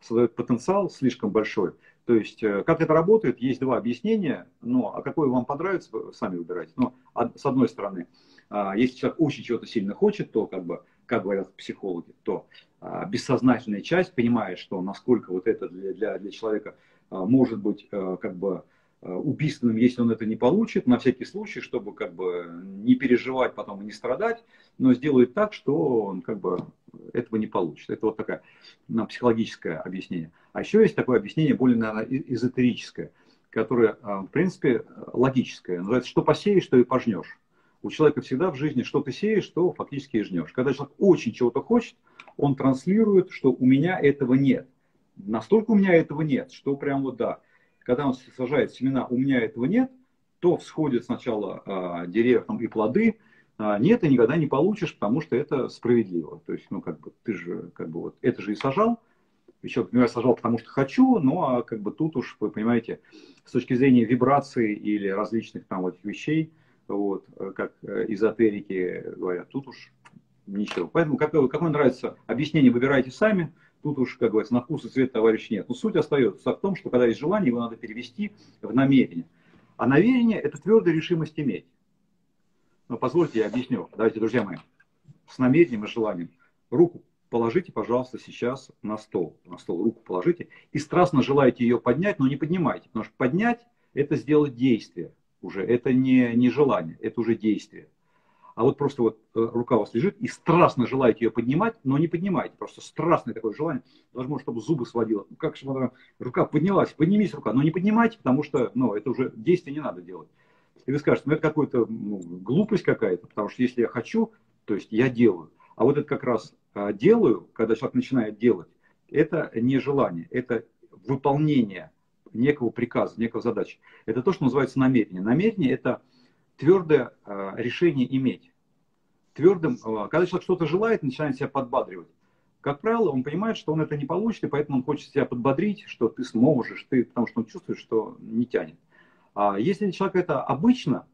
создает потенциал слишком большой. То есть, э, как это работает, есть два объяснения, но а какое вам понравится, сами выбирайте. Но с одной стороны, а, если человек очень чего-то сильно хочет, то, как бы, как говорят психологи, то а, бессознательная часть понимает, что насколько вот это для, для, для человека а, может быть как бы убийственным, если он это не получит, на всякий случай, чтобы как бы не переживать потом и не страдать, но сделает так, что он как бы этого не получит. Это вот такое ну, психологическое объяснение. А еще есть такое объяснение более, наверное, эзотерическое, которое, в принципе, логическое. Называется, что посеешь, то и пожнешь. У человека всегда в жизни что ты сеешь, то фактически и жнешь. Когда человек очень чего-то хочет, он транслирует, что у меня этого нет. Настолько у меня этого нет, что прям вот да. Когда он сажает семена, у меня этого нет, то всходят сначала а, деревья и плоды, а, нет, ты никогда не получишь, потому что это справедливо. То есть, ну, как бы, ты же, как бы, вот, это же и сажал, еще, я сажал, потому что хочу, ну, а как бы тут уж, вы понимаете, с точки зрения вибрации или различных там вот вещей, вот, как э, эзотерики говорят, тут уж ничего. Поэтому какое, какое нравится объяснение, выбирайте сами, тут уж, как говорится, на вкус и цвет товарищ нет. Но суть остается в том, что когда есть желание, его надо перевести в намерение. А намерение – это твердая решимость иметь. Но позвольте, я объясню. Давайте, друзья мои, с намерением и желанием. Руку положите, пожалуйста, сейчас на стол. На стол руку положите. И страстно желаете ее поднять, но не поднимайте. Потому что поднять – это сделать действие уже. Это не, не желание, это уже действие. А вот просто вот э, рука у вас лежит, и страстно желаете ее поднимать, но не поднимайте. Просто страстное такое желание, возможно, чтобы зубы сводило. Ну, как же рука поднялась, поднимись рука, но не поднимайте, потому что ну, это уже действие не надо делать. И вы скажете, ну это какая-то ну, глупость какая-то, потому что если я хочу, то есть я делаю. А вот это как раз а, делаю, когда человек начинает делать, это не желание, это выполнение некого приказа, некого задачи. Это то, что называется намерение. Намерение – это твердое э, решение иметь. Твердым, э, когда человек что-то желает, начинает себя подбадривать. Как правило, он понимает, что он это не получит, и поэтому он хочет себя подбодрить, что ты сможешь, ты, потому что он чувствует, что не тянет. А если человек это обычно,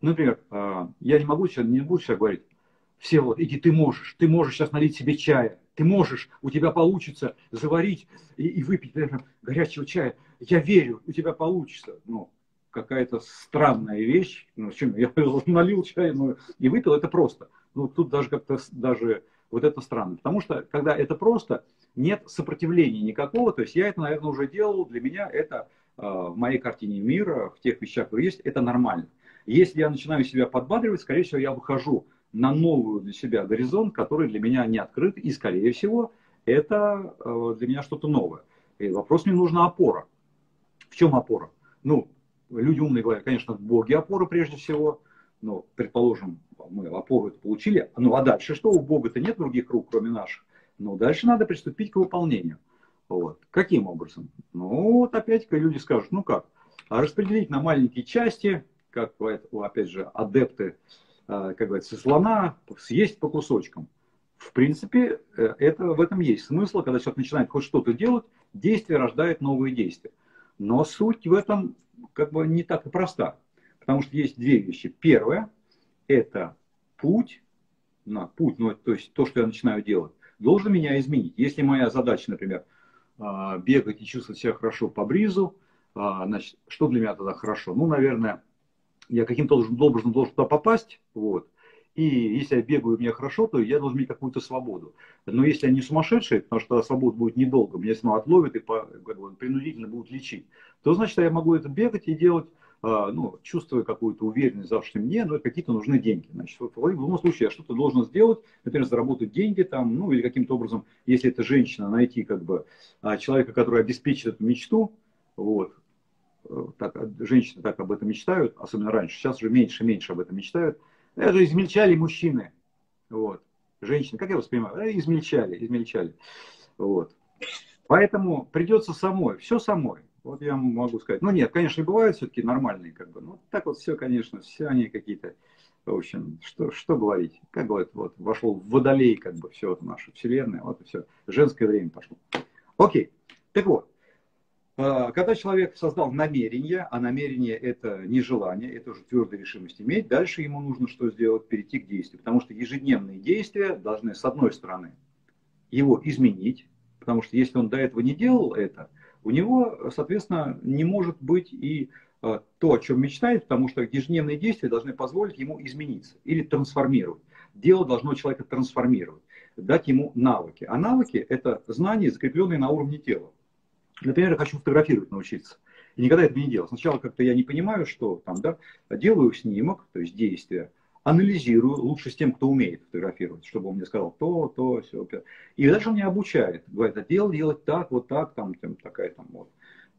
например, э, я не могу сейчас, не буду сейчас говорить, все вот, иди, ты можешь, ты можешь сейчас налить себе чая, ты можешь, у тебя получится заварить и, и выпить наверное, горячего чая. Я верю, у тебя получится. Ну, какая-то странная вещь. Ну, чем я налил чай ну, и выпил, это просто. Ну, тут даже как-то даже вот это странно. Потому что, когда это просто, нет сопротивления никакого. То есть я это, наверное, уже делал. Для меня это э, в моей картине мира, в тех вещах, которые есть, это нормально. Если я начинаю себя подбадривать, скорее всего, я выхожу на новую для себя горизонт, который для меня не открыт, и, скорее всего, это э, для меня что-то новое. И вопрос мне нужна опора. В чем опора? Ну, люди умные говорят, конечно, в Боге опора прежде всего, но, предположим, мы опору это получили, ну а дальше что? У Бога-то нет других рук, кроме наших. Ну, дальше надо приступить к выполнению. Вот. Каким образом? Ну, вот опять-таки люди скажут, ну как, распределить на маленькие части, как опять же, адепты а, как говорится, слона съесть по кусочкам. В принципе, э, это, в этом есть смысл, когда человек начинает хоть что-то делать, действие рождает новые действия. Но суть в этом как бы не так и проста. Потому что есть две вещи. Первое – это путь, на путь, ну, то есть то, что я начинаю делать, должен меня изменить. Если моя задача, например, а, бегать и чувствовать себя хорошо по бризу, а, значит, что для меня тогда хорошо? Ну, наверное, я каким-то образом должен, туда попасть, вот, и если я бегаю, мне хорошо, то я должен иметь какую-то свободу. Но если я не сумасшедший, потому что свобода будет недолго, меня снова отловят и по, принудительно будут лечить, то значит я могу это бегать и делать, а, ну, чувствуя какую-то уверенность в завтрашнем дне, но какие-то нужны деньги. Значит, в любом случае я что-то должен сделать, например, заработать деньги там, ну, или каким-то образом, если это женщина, найти как бы а, человека, который обеспечит эту мечту, вот, Э, так, женщины так об этом мечтают, особенно раньше, сейчас уже меньше и меньше об этом мечтают. Это измельчали мужчины. Вот. Женщины, как я воспринимаю, э, измельчали, измельчали. Вот. Поэтому придется самой, все самой. Вот я могу сказать. Ну нет, конечно, бывают все-таки нормальные, как бы. Ну так вот все, конечно, все они какие-то, в общем, что, что говорить. Как говорят, вот вошел в водолей, как бы, все это наша вселенная, вот и все. Женское время пошло. Окей. Так вот, когда человек создал намерение, а намерение это не желание, это уже твердая решимость иметь, дальше ему нужно что сделать? Перейти к действию. Потому что ежедневные действия должны, с одной стороны, его изменить, потому что если он до этого не делал это, у него, соответственно, не может быть и а, то, о чем мечтает, потому что ежедневные действия должны позволить ему измениться или трансформировать. Дело должно человека трансформировать, дать ему навыки. А навыки – это знания, закрепленные на уровне тела. Например, я хочу фотографировать научиться. И никогда этого не делал. Сначала как-то я не понимаю, что там, да, делаю снимок, то есть действие, анализирую, лучше с тем, кто умеет фотографировать, чтобы он мне сказал то, то, все. И дальше он меня обучает. Говорит, а дело делать так, вот так, там, там такая там вот.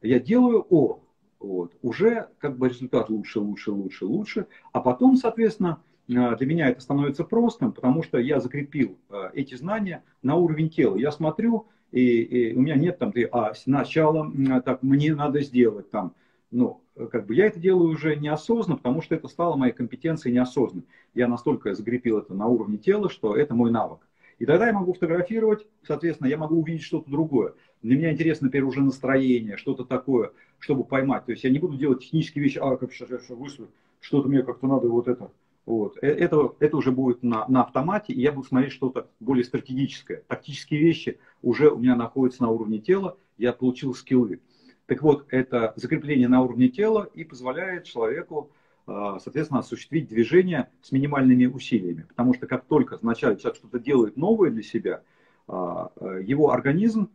Я делаю, о, вот, уже как бы результат лучше, лучше, лучше, лучше. А потом, соответственно, э, для меня это становится простым, потому что я закрепил э, эти знания на уровень тела. Я смотрю, и, и у меня нет там, а сначала так мне надо сделать там, ну, как бы я это делаю уже неосознанно, потому что это стало моей компетенцией неосознанно. Я настолько закрепил это на уровне тела, что это мой навык. И тогда я могу фотографировать, соответственно, я могу увидеть что-то другое. Для меня интересно, например, уже настроение, что-то такое, чтобы поймать. То есть я не буду делать технические вещи, а как сейчас, сейчас что-то мне как-то надо вот это. Вот. Э, это, это уже будет на, на автомате, и я буду смотреть что-то более стратегическое. Тактические вещи уже у меня находятся на уровне тела, я получил скиллы. Так вот, это закрепление на уровне тела и позволяет человеку, а, соответственно, осуществить движение с минимальными усилиями. Потому что как только вначале человек что-то делает новое для себя, а, а, его организм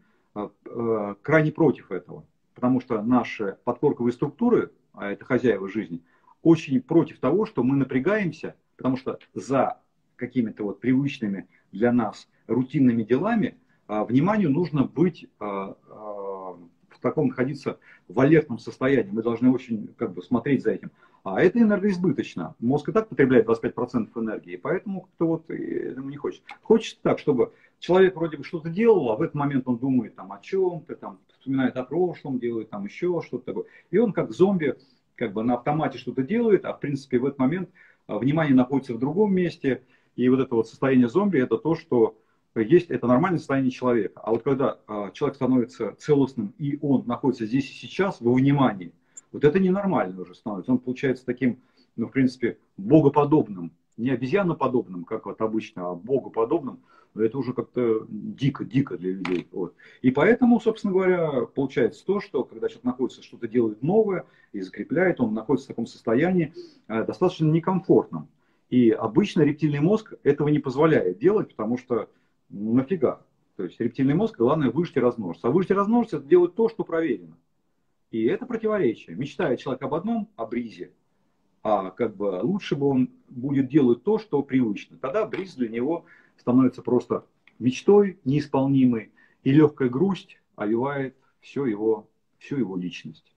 крайне против этого. Потому что наши подкорковые структуры, а это хозяева жизни, очень против того, что мы напрягаемся, потому что за какими-то вот привычными для нас рутинными делами вниманию нужно быть в таком находиться в алертном состоянии. Мы должны очень как бы смотреть за этим. А это энергоизбыточно. Мозг и так потребляет 25% энергии, поэтому кто вот этому не хочет. Хочется так, чтобы человек вроде бы что-то делал, а в этот момент он думает там о чем-то, там, вспоминает о прошлом, делает там еще что-то такое. И он как зомби как бы на автомате что-то делает, а в принципе в этот момент а, внимание находится в другом месте. И вот это вот состояние зомби, это то, что есть это нормальное состояние человека. А вот когда а, человек становится целостным, и он находится здесь и сейчас, во внимании, вот это ненормально уже становится. Он получается таким, ну, в принципе, богоподобным. Не обезьяноподобным, как вот обычно, а богоподобным. Это уже как-то дико-дико для людей. Вот. И поэтому, собственно говоря, получается то, что когда человек находится, что-то делает новое и закрепляет, он находится в таком состоянии э, достаточно некомфортном. И обычно рептильный мозг этого не позволяет делать, потому что нафига? То есть рептильный мозг, главное, выжить и размножиться. А выжить и размножиться – это делать то, что проверено. И это противоречие. Мечтает человек об одном, о бризе, а как бы лучше бы он будет делать то, что привычно. Тогда бриз для него становится просто мечтой неисполнимой, и легкая грусть овивает все его, всю его личность.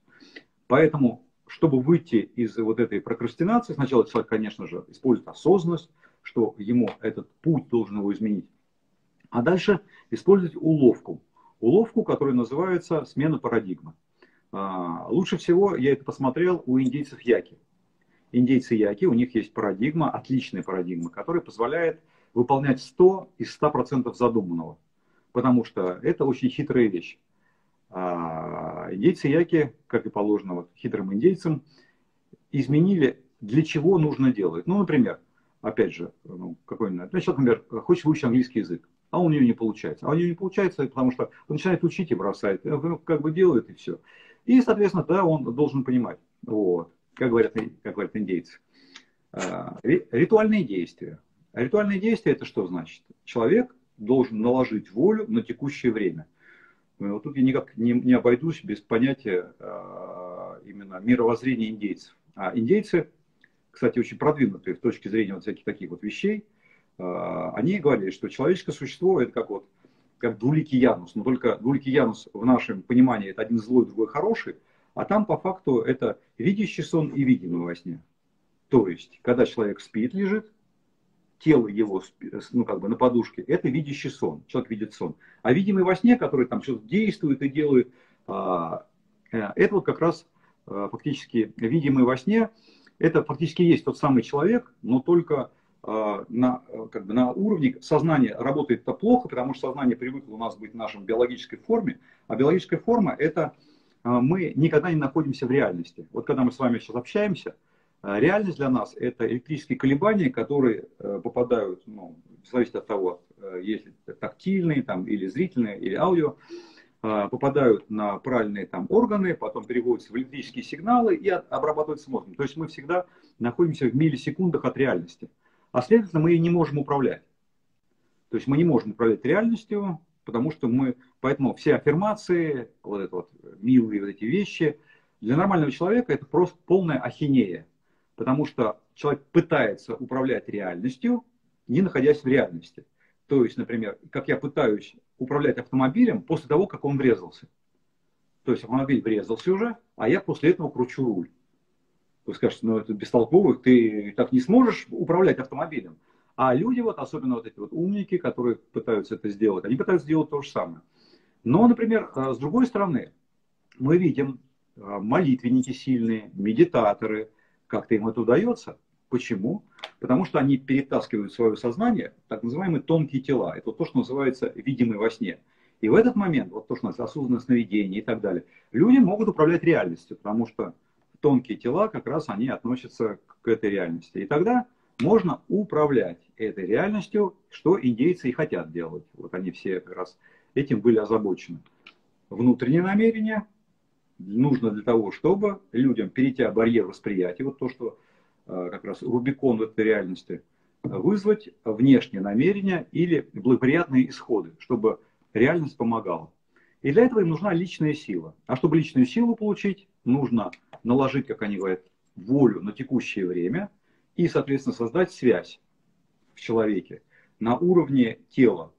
Поэтому, чтобы выйти из вот этой прокрастинации, сначала человек, конечно же, использует осознанность, что ему этот путь должен его изменить. А дальше использовать уловку. Уловку, которая называется смена парадигмы. А, лучше всего я это посмотрел у индейцев Яки. Индейцы Яки, у них есть парадигма, отличная парадигма, которая позволяет выполнять 100 из 100% задуманного. Потому что это очень хитрая вещь. А, индейцы Яки, как и положено вот, хитрым индейцам, изменили, для чего нужно делать. Ну, например, опять же, ну, какой-нибудь, ну, например, хочет выучить английский язык а у нее не получается. А у нее не получается, потому что он начинает учить и бросает, ну, как бы делает и все. И, соответственно, да, он должен понимать, вот, как говорят, как говорят индейцы. А, ритуальные действия. А ритуальные действия это что значит? Человек должен наложить волю на текущее время. Ну, вот тут я никак не, не обойдусь без понятия а, именно мировоззрения индейцев. А индейцы, кстати, очень продвинутые с точки зрения вот всяких таких вот вещей, а, они говорили, что человеческое существо это как вот как двуликий Янус, но только двуликий Янус в нашем понимании это один злой, другой хороший, а там по факту это видящий сон и видимый во сне. То есть, когда человек спит, лежит, тело его ну, как бы на подушке, это видящий сон, человек видит сон. А видимый во сне, который там что-то действует и делает, а, э, это вот как раз а, фактически видимый во сне, это фактически есть тот самый человек, но только а, на, как бы на уровне сознания работает это плохо, потому что сознание привыкло у нас быть в нашем биологической форме, а биологическая форма это а, мы никогда не находимся в реальности. Вот когда мы с вами сейчас общаемся, реальность для нас это электрические колебания, которые попадают, ну, зависит от того, если тактильные там, или зрительные, или аудио, попадают на правильные там органы, потом переводятся в электрические сигналы и обрабатываются мозгом. То есть мы всегда находимся в миллисекундах от реальности а следовательно мы ее не можем управлять. То есть мы не можем управлять реальностью, потому что мы, поэтому все аффирмации, вот это вот милые вот эти вещи, Для нормального человека это просто полная ахинея, потому что человек пытается управлять реальностью, не находясь в реальности. То есть, например, как я пытаюсь управлять автомобилем после того, как он врезался. То есть автомобиль врезался уже, а я после этого кручу руль. Вы скажете, ну это бестолковый, ты так не сможешь управлять автомобилем. А люди, вот, особенно вот эти вот умники, которые пытаются это сделать, они пытаются сделать то же самое. Но, например, э, с другой стороны, мы видим э, молитвенники сильные, медитаторы, как-то им это удается. Почему? Потому что они перетаскивают свое сознание так называемые тонкие тела. Это то, что называется видимый во сне. И в этот момент, вот то, что нас осознанное сновидение и так далее, люди могут управлять реальностью, потому что тонкие тела как раз они относятся к этой реальности. И тогда можно управлять этой реальностью, что индейцы и хотят делать. Вот они все как раз этим были озабочены. Внутреннее намерение нужно для того, чтобы людям, перейти барьер восприятия, вот то, что э, как раз Рубикон в этой реальности, вызвать внешнее намерение или благоприятные исходы, чтобы реальность помогала. И для этого им нужна личная сила. А чтобы личную силу получить, нужно наложить, как они говорят, волю на текущее время и, соответственно, создать связь в человеке на уровне тела.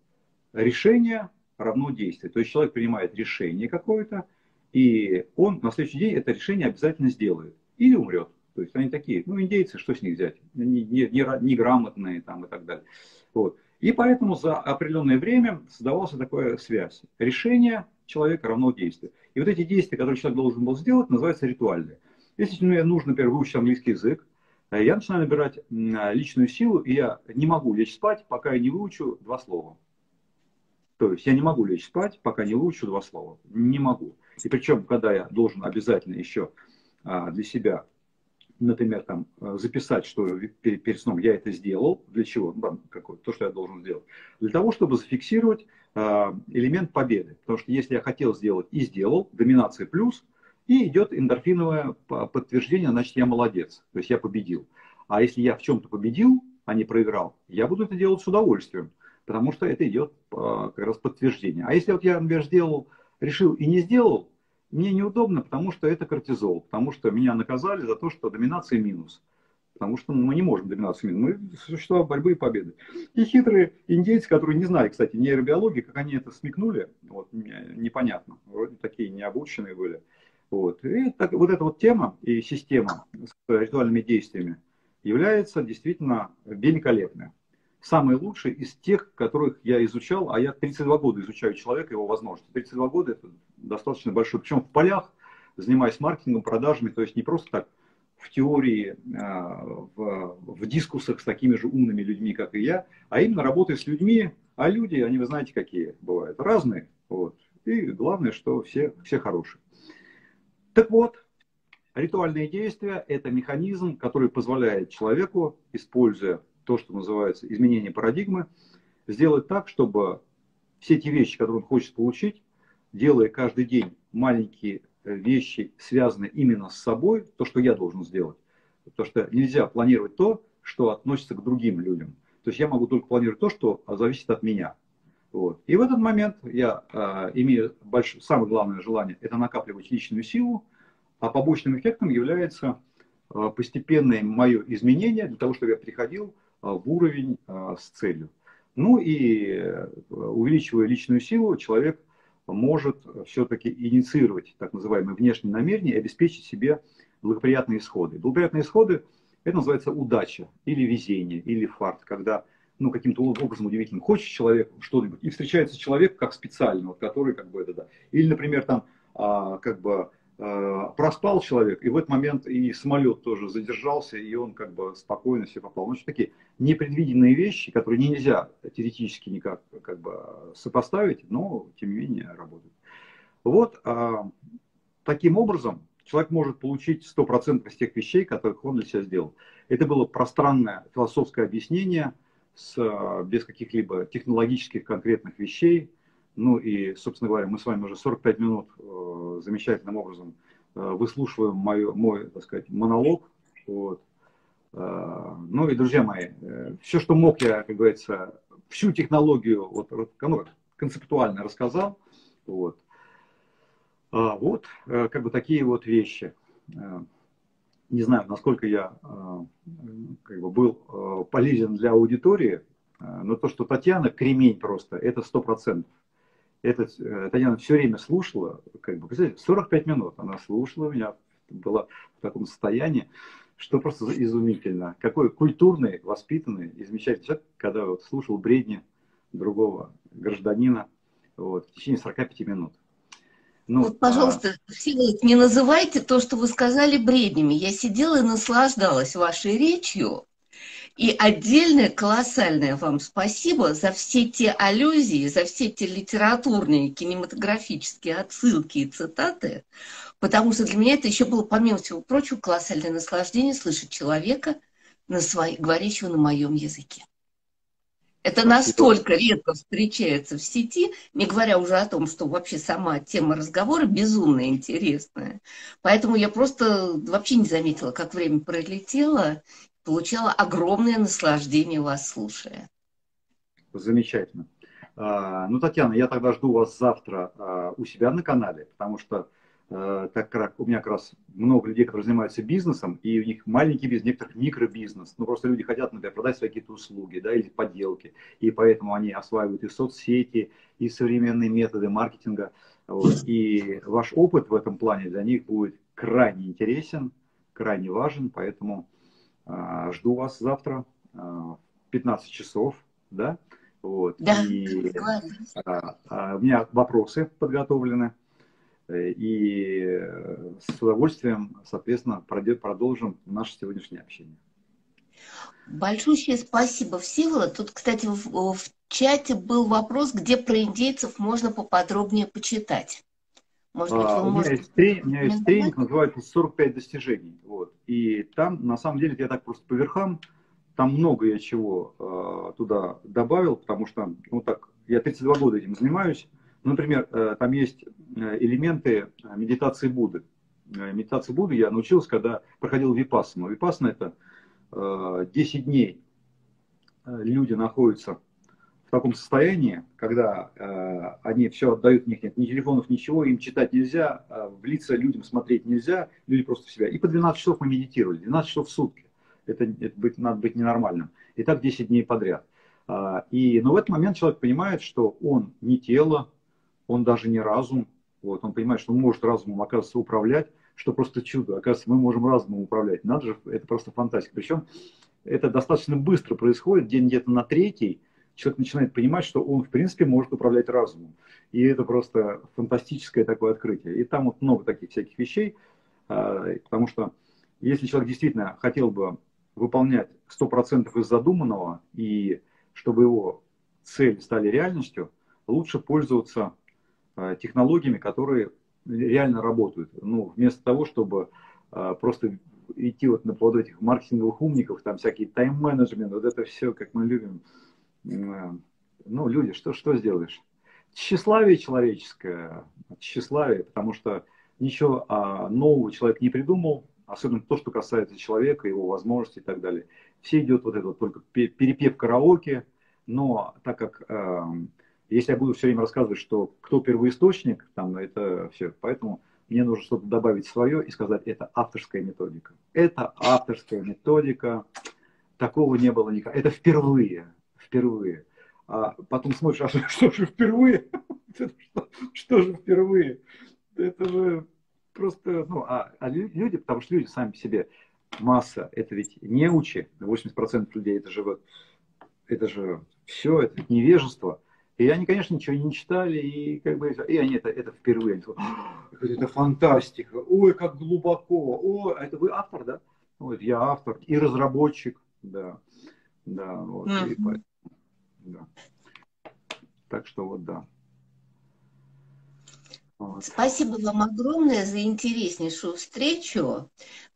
Решение равно действие. То есть человек принимает решение какое-то, и он на следующий день это решение обязательно сделает. Или умрет. То есть они такие, ну, индейцы, что с них взять? Неграмотные не, не, не там и так далее. Вот. И поэтому за определенное время создавалась такая связь. Решение человека равно действие. И вот эти действия, которые человек должен был сделать, называются ритуальные. Если мне нужно, например, выучить английский язык, э, я начинаю набирать личную силу, и я не могу лечь спать, пока я не выучу два слова. То есть я не могу лечь спать, пока не выучу два слова. Не могу. И причем, когда я должен обязательно еще а, для себя например, там, э, записать, что перед сном я это сделал. Для чего? Ну, какое, то, что я должен сделать. Для того, чтобы зафиксировать э, элемент победы. Потому что если я хотел сделать и сделал, доминация плюс, и идет эндорфиновое подтверждение, значит, я молодец. То есть я победил. А если я в чем-то победил, а не проиграл, я буду это делать с удовольствием. Потому что это идет э, как раз подтверждение. А если вот я, например, сделал, решил и не сделал, мне неудобно, потому что это кортизол, потому что меня наказали за то, что доминация минус. Потому что мы не можем доминацию минус. Мы существа борьбы и победы. И хитрые индейцы, которые не знали, кстати, нейробиологии, как они это смекнули, вот, непонятно. Вроде такие необученные были. Вот. И так, вот эта вот тема и система с ритуальными действиями является действительно великолепная самый лучший из тех, которых я изучал, а я 32 года изучаю человека, его возможности. 32 года это достаточно большой, причем в полях, занимаясь маркетингом, продажами, то есть не просто так в теории, а, в, в дискуссах с такими же умными людьми, как и я, а именно работая с людьми, а люди, они, вы знаете, какие бывают, разные, вот. И главное, что все, все хорошие. Так вот, ритуальные действия – это механизм, который позволяет человеку, используя то, что называется изменение парадигмы, сделать так, чтобы все те вещи, которые он хочет получить, делая каждый день маленькие э, вещи, связанные именно с собой, то, что я должен сделать. Потому что нельзя планировать то, что относится к другим людям. То есть я могу только планировать то, что зависит от меня. Вот. И в этот момент я э, имею больш... самое главное желание – это накапливать личную силу, а побочным эффектом является э, постепенное мое изменение для того, чтобы я приходил в уровень а, с целью. Ну и э, увеличивая личную силу, человек может все-таки инициировать так называемые внешние намерения и обеспечить себе благоприятные исходы. Благоприятные исходы – это называется удача или везение, или фарт, когда ну, каким-то образом удивительным хочет человек что-нибудь, и встречается человек как специально, вот, который как бы это, да. Или, например, там, а, как бы проспал человек, и в этот момент и самолет тоже задержался, и он как бы спокойно себе попал. Ну, такие непредвиденные вещи, которые нельзя теоретически никак как бы сопоставить, но тем не менее работают. Вот а, таким образом человек может получить 100% из тех вещей, которых он для себя сделал. Это было пространное философское объяснение с, без каких-либо технологических конкретных вещей, ну и, собственно говоря, мы с вами уже 45 минут э, замечательным образом э, выслушиваем мой, мой, так сказать, монолог. Вот. Э, ну и, друзья мои, э, все, что мог я, как говорится, всю технологию вот, ну, концептуально рассказал. Вот. А, вот, э, как бы такие вот вещи. Э, не знаю, насколько я э, как бы был полезен для аудитории, но то, что Татьяна кремень просто, это сто процентов. Это Татьяна все время слушала, как бы, представляете, 45 минут она слушала меня, была в таком состоянии, что просто изумительно. Какой культурный, воспитанный и замечательный человек, когда вот слушал бредни другого гражданина вот, в течение 45 минут. Ну, вот, пожалуйста, а... Всеволод, не называйте то, что вы сказали, бреднями. Я сидела и наслаждалась вашей речью. И отдельное колоссальное вам спасибо за все те аллюзии, за все те литературные, кинематографические отсылки и цитаты, потому что для меня это еще было, помимо всего прочего, колоссальное наслаждение слышать человека, на свои, говорящего на моем языке. Это настолько редко встречается в сети, не говоря уже о том, что вообще сама тема разговора безумно интересная. Поэтому я просто вообще не заметила, как время пролетело, получала огромное наслаждение вас слушая. Замечательно. А, ну, Татьяна, я тогда жду вас завтра а, у себя на канале, потому что так как у меня как раз много людей, которые занимаются бизнесом, и у них маленький бизнес, некоторых микробизнес. Ну, просто люди хотят, например, продать свои какие-то услуги, да, или поделки, и поэтому они осваивают и соцсети, и современные методы маркетинга. Вот. И ваш опыт в этом плане для них будет крайне интересен, крайне важен, поэтому э, жду вас завтра э, в 15 часов, да, вот. Да, и, э, э, у меня вопросы подготовлены. Э, и э, с удовольствием, соответственно, продолжим наше сегодняшнее общение. Большое спасибо, Всеволод. Тут, кстати, в, в чате был вопрос, где про индейцев можно поподробнее почитать. Может быть, а, у, меня есть тренинг, у меня есть тренинг, называется «45 достижений». Вот. И там, на самом деле, я так просто по верхам, там много я чего э, туда добавил, потому что, ну так, я 32 года этим занимаюсь, например, э, там есть э, элементы э, медитации Будды. Медитации Будды я научился, когда проходил випассану. Випассана это 10 дней люди находятся в таком состоянии, когда они все отдают, у них нет ни телефонов, ничего, им читать нельзя, в лица людям смотреть нельзя, люди просто в себя. И по 12 часов мы медитировали, 12 часов в сутки. Это, это быть, надо быть ненормальным. И так 10 дней подряд. И, но в этот момент человек понимает, что он не тело, он даже не разум, вот, он понимает, что он может разумом, оказывается, управлять, что просто чудо, оказывается, мы можем разумом управлять. Надо же, это просто фантастика. Причем это достаточно быстро происходит, день где-то на третий, человек начинает понимать, что он, в принципе, может управлять разумом. И это просто фантастическое такое открытие. И там вот много таких всяких вещей, а, потому что если человек действительно хотел бы выполнять 100% из задуманного, и чтобы его цели стали реальностью, лучше пользоваться технологиями, которые реально работают. Ну, вместо того, чтобы э, просто идти вот на поводу этих маркетинговых умников, там всякие тайм-менеджмент, вот это все, как мы любим. Э, ну, люди, что, что сделаешь? Тщеславие человеческое, тщеславие, потому что ничего а, нового человек не придумал, особенно то, что касается человека, его возможностей и так далее. Все идет вот это вот только перепев караоке, но так как если я буду все время рассказывать, что кто первоисточник, там это все, поэтому мне нужно что-то добавить свое и сказать, это авторская методика. Это авторская методика, такого не было никогда. Это впервые, впервые. А потом смотришь, а что же впервые? Что же впервые? Это же просто, ну, а, а люди, потому что люди сами по себе масса, это ведь не учи, 80% людей, это же вот, это же все, это невежество. И они, конечно, ничего не читали, и как бы и они это, это впервые. Это фантастика, ой, как глубоко, о, а это вы автор, да? Вот, я автор и разработчик, да, да, вот, mm-hmm. и поэтому, да. Так что вот, да. Вот. Спасибо вам огромное за интереснейшую встречу.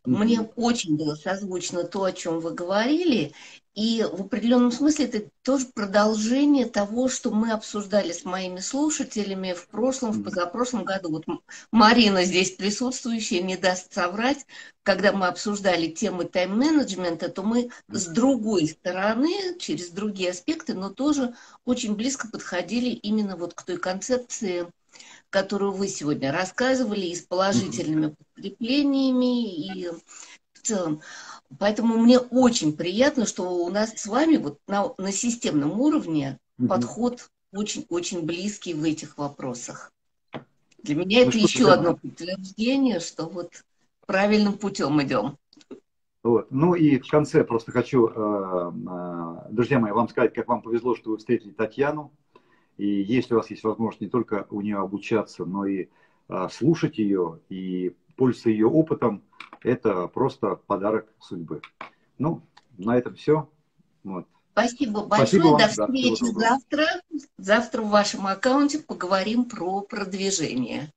Мне очень было созвучно то, о чем вы говорили. И в определенном смысле это тоже продолжение того, что мы обсуждали с моими слушателями в прошлом, в позапрошлом году. Вот Марина здесь присутствующая не даст соврать. Когда мы обсуждали темы тайм-менеджмента, то мы с другой стороны, через другие аспекты, но тоже очень близко подходили именно вот к той концепции которую вы сегодня рассказывали, и с положительными подкреплениями, и целом. Поэтому мне очень приятно, что у нас с вами вот на, на системном уровне mm-hmm. подход очень-очень близкий в этих вопросах. Для меня ну, это еще ты, одно подтверждение, что вот правильным путем идем. Вот. Ну и в конце просто хочу, э, э, друзья мои, вам сказать, как вам повезло, что вы встретили Татьяну. И если у вас есть возможность не только у нее обучаться, но и э, слушать ее и пользоваться ее опытом, это просто подарок судьбы. Ну, на этом все. Вот. Спасибо большое. Спасибо. До встречи да, завтра. Завтра в вашем аккаунте поговорим про продвижение.